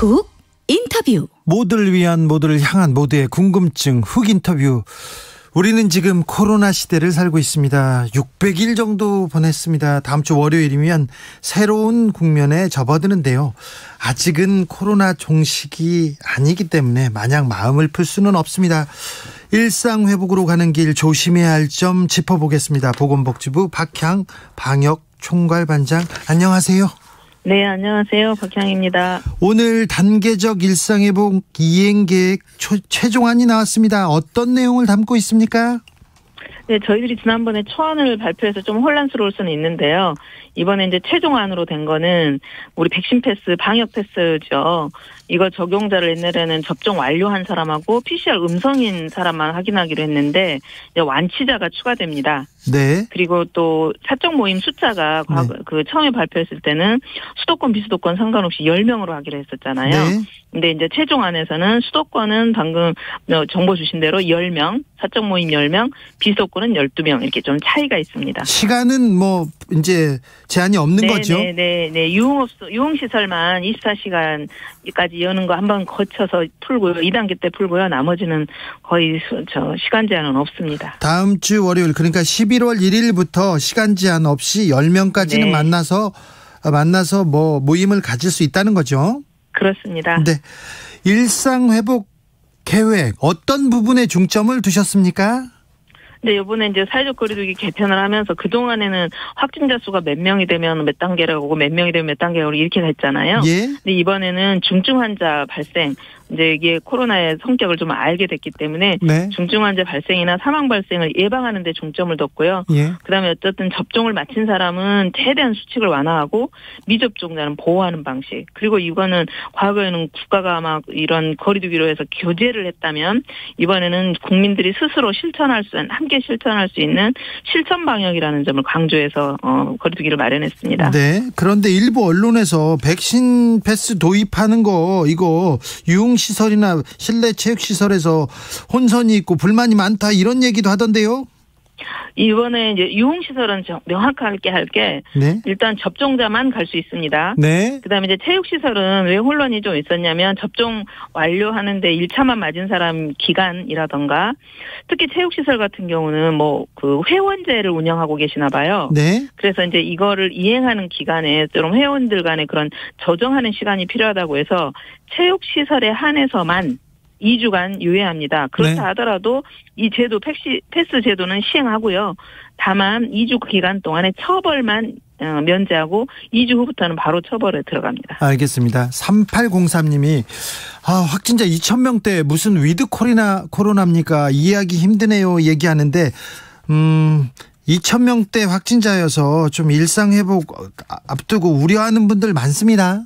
훅 인터뷰. 모두를 위한 모두를 향한 모두의 궁금증 훅 인터뷰. 우리는 지금 코로나 시대를 살고 있습니다. 600일 정도 보냈습니다. 다음 주 월요일이면 새로운 국면에 접어드는데요. 아직은 코로나 종식이 아니기 때문에 마냥 마음을 풀 수는 없습니다. 일상 회복으로 가는 길 조심해야 할 점 짚어보겠습니다. 보건복지부 박향 방역 총괄반장 안녕하세요. 네, 안녕하세요. 박향입니다. 오늘 단계적 일상회복 이행 계획 최종안이 나왔습니다. 어떤 내용을 담고 있습니까? 네, 저희들이 지난번에 초안을 발표해서 좀 혼란스러울 수는 있는데요. 이번에 이제 최종안으로 된 거는 우리 백신 패스, 방역 패스죠. 이거 적용자를 옛날에는 접종 완료한 사람하고 PCR 음성인 사람만 확인하기로 했는데 이제 완치자가 추가됩니다. 네. 그리고 또 사적 모임 숫자가 과거 네. 그 처음에 발표했을 때는 수도권 비수도권 상관없이 10명으로 하기로 했었잖아요. 네. 근데 이제 최종안에서는 수도권은 방금 정보 주신 대로 10명, 사적 모임 10명, 비수도권은 12명 이렇게 좀 차이가 있습니다. 시간은 뭐 이제 제한이 없는 거죠? 네, 네, 네. 유흥업소, 유흥시설만 24시간까지 여는 거 한번 거쳐서 풀고요. 2단계 때 풀고요. 나머지는 거의 수- 저 시간 제한은 없습니다. 다음 주 월요일 그러니까 11월 1일부터 시간 제한 없이 10명까지는 네. 만나서 어, 만나서 뭐 모임을 가질 수 있다는 거죠. 그렇습니다. 네. 일상 회복 계획 어떤 부분에 중점을 두셨습니까? 근데 이번에 이제 사회적 거리두기 개편을 하면서 그 동안에는 확진자 수가 몇 명이 되면 몇 단계라고 몇 명이 되면 몇 단계라고 이렇게 됐잖아요. 예. 근데 이번에는 중증 환자 발생, 이제 이게 코로나의 성격을 좀 알게 됐기 때문에 네. 중증 환자 발생이나 사망 발생을 예방하는 데 중점을 뒀고요. 예. 그다음에 어쨌든 접종을 마친 사람은 최대한 수칙을 완화하고 미접종자는 보호하는 방식. 그리고 이거는 과거에는 국가가 막 이런 거리두기로 해서 교제를 했다면 이번에는 국민들이 스스로 실천할 수 함께 실천할 수 있는 실천 방역이라는 점을 강조해서 어, 거리두기를 마련했습니다. 네. 그런데 일부 언론에서 백신 패스 도입하는 거 이거 유흥 시설이나 실내 체육 시설에서 혼선이 있고 불만이 많다 이런 얘기도 하던데요. 이번에 이제 유흥시설은 정- 명확하게 할게 네. 일단 접종자만 갈 수 있습니다. 네. 그다음에 이제 체육시설은 왜 혼란이 좀 있었냐면 접종 완료하는데 1차만 맞은 사람 기간이라던가 특히 체육시설 같은 경우는 뭐 그 회원제를 운영하고 계시나 봐요. 네. 그래서 이제 이거를 이행하는 기간에 좀 회원들 간의 그런 조정하는 시간이 필요하다고 해서 체육시설에 한해서만 2주간 유예합니다. 그렇다 네. 하더라도 이 제도 패시, 패스 제도는 시행하고요. 다만 2주 기간 동안에 처벌만 어, 면제하고 2주 후부터는 바로 처벌에 들어갑니다. 알겠습니다. 3803님이 아, 확진자 2,000명대 무슨 위드 코리나 코로나입니까? 이해하기 힘드네요. 얘기하는데 음 2,000명대 확진자여서 좀 일상 회복 앞두고 우려하는 분들 많습니다.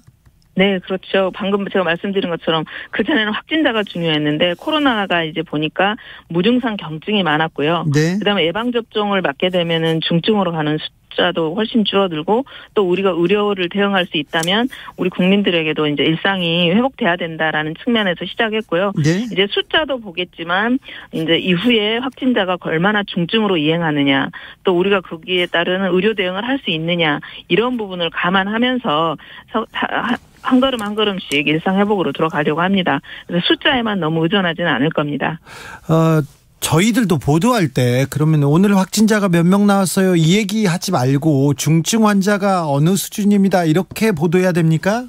네, 그렇죠. 방금 제가 말씀드린 것처럼 그 전에는 확진자가 중요했는데 코로나가 이제 보니까 무증상 경증이 많았고요. 네. 그다음에 예방 접종을 맞게 되면은 중증으로 가는 숫자도 훨씬 줄어들고 또 우리가 의료를 대응할 수 있다면 우리 국민들에게도 이제 일상이 회복돼야 된다라는 측면에서 시작했고요. 네. 이제 숫자도 보겠지만 이제 이후에 확진자가 얼마나 중증으로 이행하느냐 또 우리가 거기에 따르는 의료 대응을 할 수 있느냐 이런 부분을 감안하면서 서- 하- 한 걸음 한 걸음씩 일상 회복으로 들어가려고 합니다. 그래서 숫자에만 너무 의존하지는 않을 겁니다. 어 저희들도 보도할 때 그러면 오늘 확진자가 몇 명 나왔어요. 이 얘기 하지 말고 중증 환자가 어느 수준입니다. 이렇게 보도해야 됩니까?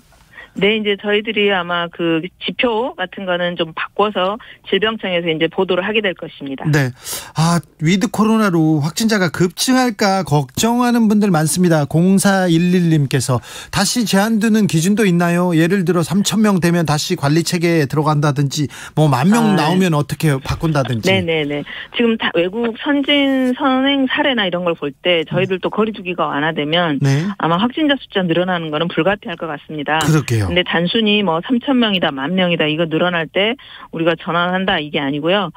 네, 이제 저희들이 아마 그 지표 같은 거는 좀 바꿔서 질병청에서 이제 보도를 하게 될 것입니다. 네. 아, 위드 코로나로 확진자가 급증할까 걱정하는 분들 많습니다. 0411님께서 다시 제한두는 기준도 있나요? 예를 들어 3,000명 되면 다시 관리 체계에 들어간다든지 뭐 만명 아, 나오면 어떻게 바꾼다든지. 네네네. 지금 다 외국 선진 선행 사례나 이런 걸 볼 때 저희들도 거리두기가 완화되면 네. 아마 확진자 숫자 늘어나는 거는 불가피할 것 같습니다. 그러게요. 근데 단순히 뭐 3천 명이다, 만 명이다 이거 늘어날 때 우리가 전환한다 이게 아니고요.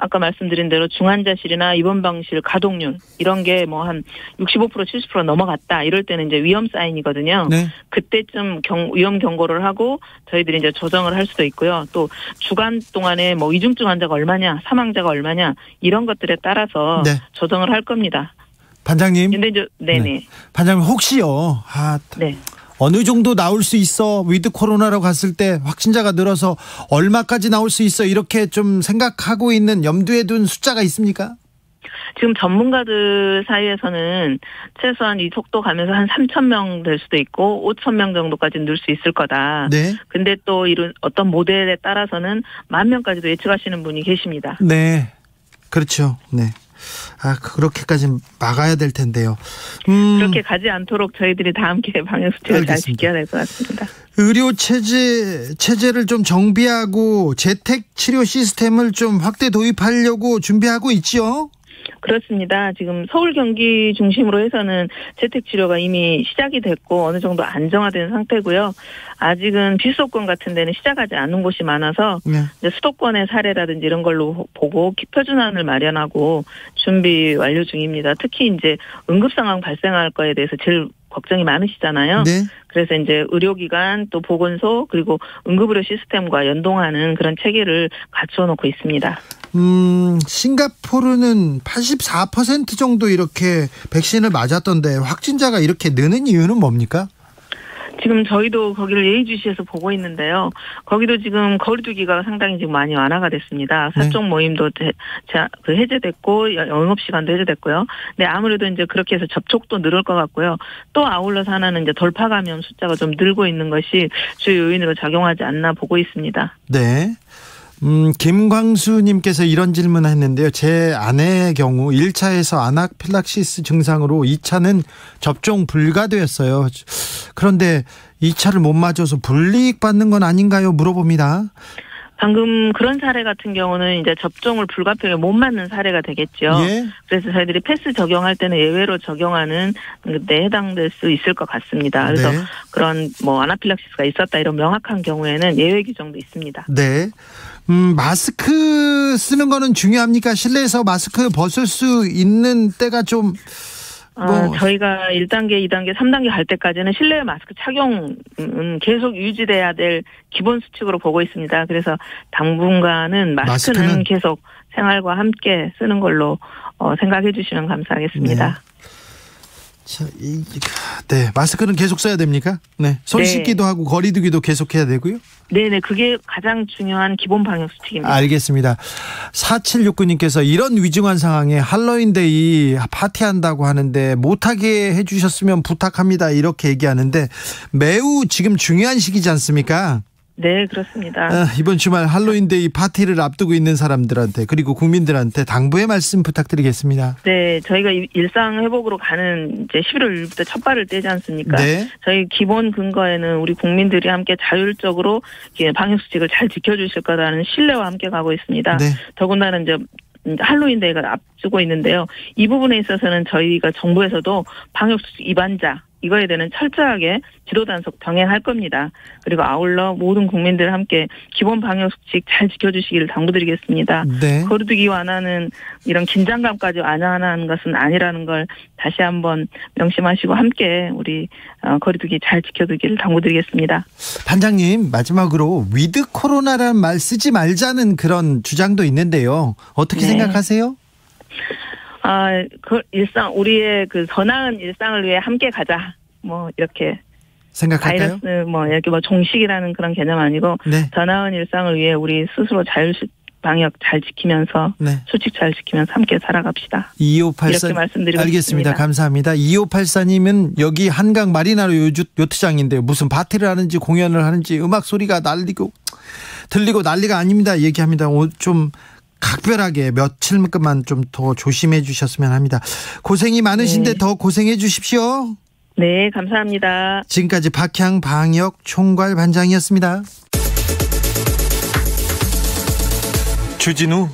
아까 말씀드린 대로 중환자실이나 입원 병실 가동률 이런 게 뭐 한 65% 70% 넘어갔다 이럴 때는 이제 위험 사인이거든요. 네. 그때쯤 경, 위험 경고를 하고 저희들이 이제 조정을 할 수도 있고요. 또 주간 동안에 뭐 위중증 환자가 얼마냐, 사망자가 얼마냐 이런 것들에 따라서 네. 조정을 할 겁니다. 반장님. 근데 이제 네네 반장님 혹시요. 아, 네. 어느 정도 나올 수 있어 위드 코로나로 갔을 때 확진자가 늘어서 얼마까지 나올 수 있어 이렇게 좀 생각하고 있는 염두에 둔 숫자가 있습니까? 지금 전문가들 사이에서는 최소한 이 속도 가면서 한 3천 명 될 수도 있고 5천 명 정도까지 늘 수 있을 거다. 네. 근데 또 이런 어떤 모델에 따라서는 만 명까지도 예측하시는 분이 계십니다. 네. 그렇죠. 네. 아, 그렇게까지 막아야 될 텐데요. 음, 그렇게 가지 않도록 저희들이 다 함께 방역 수칙을 잘. 지켜야 될 것 같습니다. 의료 체제 체제를 좀 정비하고 재택 치료 시스템을 좀 확대 도입하려고 준비하고 있죠. 그렇습니다. 지금 서울 경기 중심으로 해서는 재택 치료가 이미 시작이 됐고 어느 정도 안정화된 상태고요. 아직은 비수도권 같은 데는 시작하지 않은 곳이 많아서 네. 이제 수도권의 사례라든지 이런 걸로 보고 표준안을 마련하고 준비 완료 중입니다. 특히 이제 응급 상황 발생할 거에 대해서 제일 걱정이 많으시잖아요. 네. 그래서 이제 의료기관 또 보건소 그리고 응급의료 시스템과 연동하는 그런 체계를 갖추어 놓고 있습니다. 음, 싱가포르는 84% 정도 이렇게 백신을 맞았던데 확진자가 이렇게 느는 이유는 뭡니까? 지금 저희도 거기를 예의주시해서 보고 있는데요. 거기도 지금 거리두기가 상당히 지금 많이 완화가 됐습니다. 네. 사적 모임도 대- 자- 그 해제됐고 여- 영업 시간도 해제됐고요. 근데 아무래도 이제 그렇게 해서 접촉도 늘을 것 같고요. 또 아울러서 하나는 이제 돌파 감염 숫자가 좀 늘고 있는 것이 주요 요인으로 작용하지 않나 보고 있습니다. 네. 음, 김광수님께서 이런 질문을 했는데요. 제 아내의 경우 1차에서 아나필락시스 증상으로 2차는 접종 불가되었어요. 그런데 2차를 못 맞아서 불이익 받는 건 아닌가요? 물어봅니다. 방금 그런 사례 같은 경우는 이제 접종을 불가피하게 못 맞는 사례가 되겠죠. 예. 그래서 저희들이 패스 적용할 때는 예외로 적용하는 데 해당될 수 있을 것 같습니다. 그래서 네. 그런 뭐 아나필락시스가 있었다 이런 명확한 경우에는 예외 규정도 있습니다. 네. 음, 마스크 쓰는 거는 중요합니까? 실내에서 마스크 벗을 수 있는 때가 좀, 어, 뭐, 저희가 1단계, 2단계, 3단계 갈 때까지는 실내 마스크 착용은 계속 유지돼야 될 기본 수칙으로 보고 있습니다. 그래서 당분간은 마스크는, 마스크는? 계속 생활과 함께 쓰는 걸로 어, 생각해 주시면 감사하겠습니다. 자, 이, 네. 마스크는 계속 써야 됩니까? 네. 손 네. 씻기도 하고 거리두기도 계속 해야 되고요. 네, 네, 그게 가장 중요한 기본 방역 수칙입니다. 알겠습니다. 4769님께서 이런 위중한 상황에 할로윈데이 파티한다고 하는데 못하게 해주셨으면 부탁합니다. 이렇게 얘기하는데 매우 지금 중요한 시기지 않습니까? 네, 그렇습니다. 아, 이번 주말 할로윈데이 파티를 앞두고 있는 사람들한테 그리고 국민들한테 당부의 말씀 부탁드리겠습니다. 네, 저희가 이- 일상 회복으로 가는 이제 11월 1일부터 첫 발을 떼지 않습니까? 네. 저희 기본 근거에는 우리 국민들이 함께 자율적으로 방역 수칙을 잘 지켜주실 거라는 신뢰와 함께 가고 있습니다. 네. 더군다나 이제 할로윈 데이가 앞두고 있는데요. 이 부분에 있어서는 저희가 정부에서도 방역 수칙 위반자 이거에 대한 철저하게 지도 단속 병행할 겁니다. 그리고 아울러 모든 국민들 함께 기본 방역 수칙 잘 지켜주시기를 당부드리겠습니다. 네. 거리두기 완화는 이런 긴장감까지 완화하는 것은 아니라는 걸 다시 한번 명심하시고 함께 우리 어, 거리두기 잘 지켜두기를 당부드리겠습니다. 반장님 마지막으로 위드 코로나라는 말 쓰지 말자는 그런 주장도 있는데요. 어떻게 네. 생각하세요? 아, 그 일상 우리의 그더 나은 일상을 위해 함께 가자. 뭐 이렇게 생각할까요? 바이러스 뭐 이렇게 뭐 종식이라는 그런 개념 아니고 네. 더 나은 일상을 위해 우리 스스로 자율 방역 잘 지키면서 네. 수칙 잘 지키면서 함께 살아갑시다. 2584 이렇게 말씀드리고 알겠습니다. 싶습니다. 감사합니다. 2584님은 여기 한강 마리나로 요트장인데요. 무슨 파티를 하는지 공연을 하는지 음악 소리가 날리고 들리고 난리가 아닙니다. 얘기합니다. 오, 좀 각별하게 며칠만큼만 좀 더 조심해 주셨으면 합니다. 고생이 많으신데 네. 더 고생해 주십시오. 네, 감사합니다. 지금까지 박향 방역 총괄 반장이었습니다. 주진우